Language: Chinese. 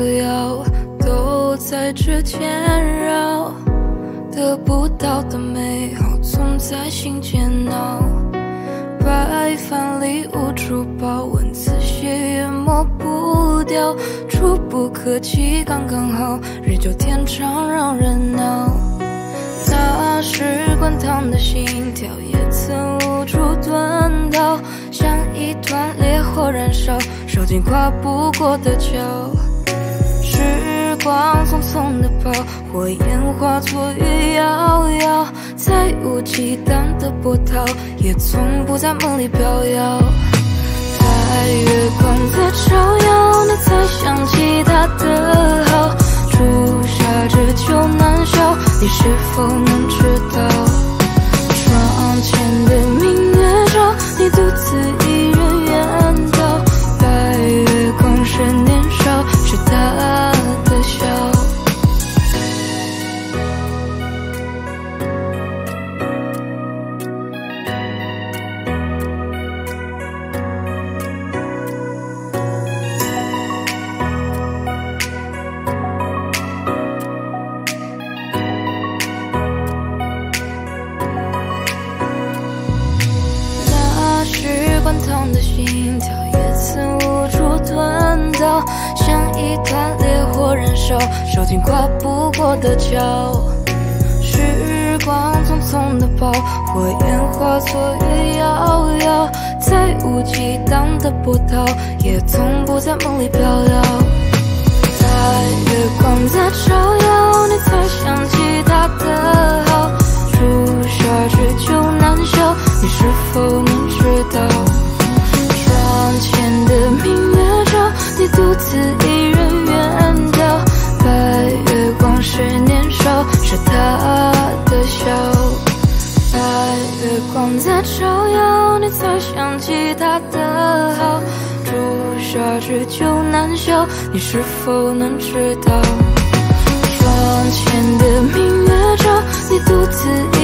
都要都在指尖绕，得不到的美好总在心间闹。白饭里无处报，文字写也抹不掉，触不可及刚刚好，日久天长让人恼。那时滚烫的心跳也曾无处遁逃，像一团烈火燃烧，烧尽跨不过的桥。时光匆匆的跑，火焰化作雨遥遥，再无激荡的波涛，也从不在梦里飘摇。在月光在照耀，你才想滚烫的心跳也曾无处遁逃，像一团烈火燃烧，烧尽跨不过的桥。时光匆匆的跑，火焰化作雨遥遥，再无激荡的波涛，也从不在梦里飘摇。在月光在照耀，你才想独自一人远眺。白月光是年少，是他的笑。白月光在照耀，你才想起他的好。朱砂痣久难消，你是否能知道？窗前的明月照，你独自。一